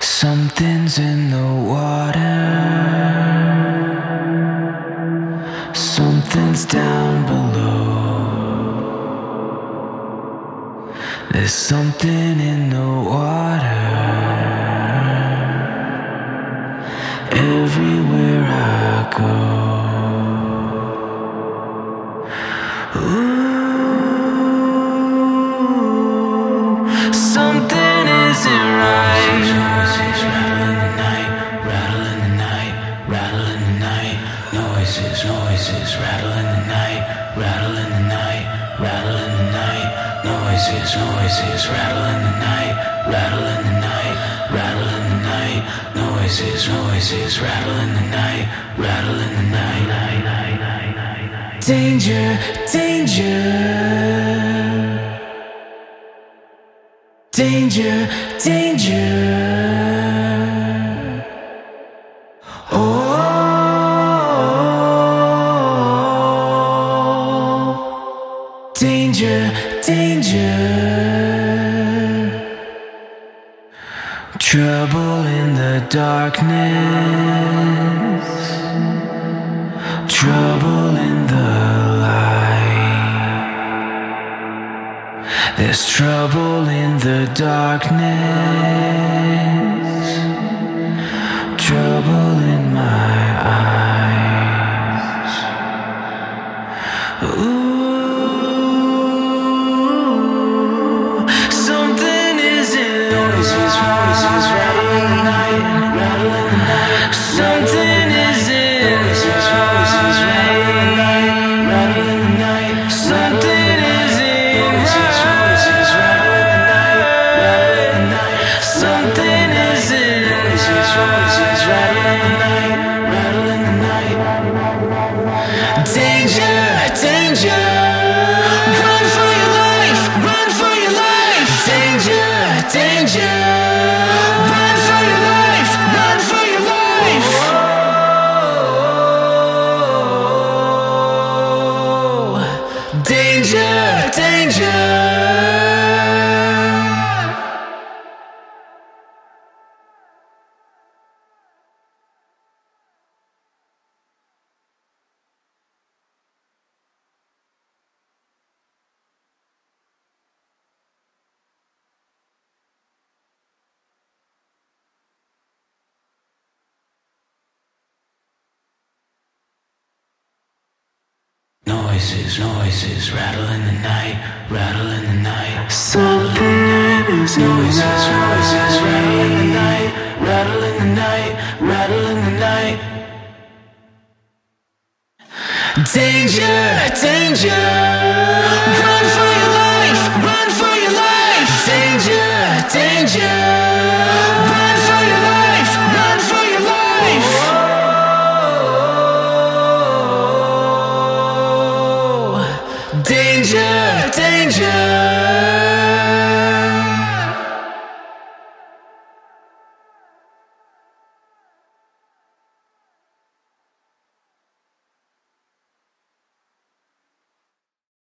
Something's in the water. Something's down below. There's something in the water. Everywhere I go. Ooh, Noises, noises rattle in the night, rattle in the night, rattle in the night. Noises, noises rattle in the night, rattle in the night, rattle in the night. Noises, noises rattle in the night, rattle in the night. Danger, danger. Danger, danger. Oh, danger. Trouble in the darkness. Trouble in the light. There's trouble in the darkness. Trouble in noises, noises, rattling Noises, noises, rattle in the night, rattle in the night. Something is noises, noises, rattle in the night, rattle in the night, rattle in the night. Danger, danger, run for manhã.